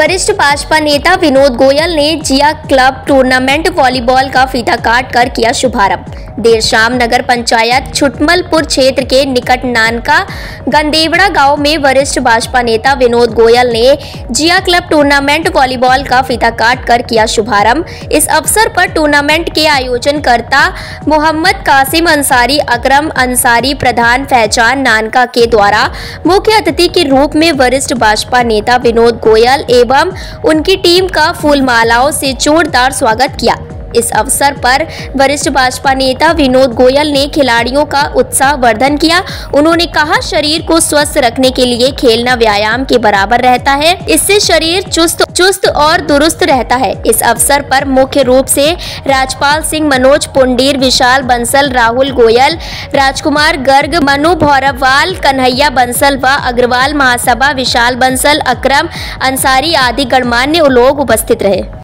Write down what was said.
वरिष्ठ भाजपा नेता विनोद गोयल ने जिया क्लब टूर्नामेंट वॉलीबॉल का फीता काट कर किया शुभारंभ। देर शाम नगर पंचायत छुटमलपुर क्षेत्र के निकट नानका गंदेवड़ा गाँव में वरिष्ठ भाजपा नेता विनोद गोयल ने जिया क्लब टूर्नामेंट वॉलीबॉल का फीता काट कर किया शुभारंभ। इस अवसर पर टूर्नामेंट के आयोजनकर्ता मोहम्मद कासिम अंसारी, अकरम अंसारी प्रधान पहचान नानका के द्वारा मुख्य अतिथि के रूप में वरिष्ठ भाजपा नेता विनोद गोयल एवं उनकी टीम का फूलमालाओं से जोरदार स्वागत किया। इस अवसर पर वरिष्ठ भाजपा नेता विनोद गोयल ने खिलाड़ियों का उत्साह वर्धन किया। उन्होंने कहा, शरीर को स्वस्थ रखने के लिए खेलना व्यायाम के बराबर रहता है। इससे शरीर चुस्त चुस्त और दुरुस्त रहता है। इस अवसर पर मुख्य रूप से राजपाल सिंह, मनोज पुंडीर, विशाल बंसल, राहुल गोयल, राजकुमार गर्ग, मनु भौरववाल कन्हैया बंसल व अग्रवाल महासभा, विशाल बंसल, अक्रम अंसारी आदि गणमान्य लोग उपस्थित रहे।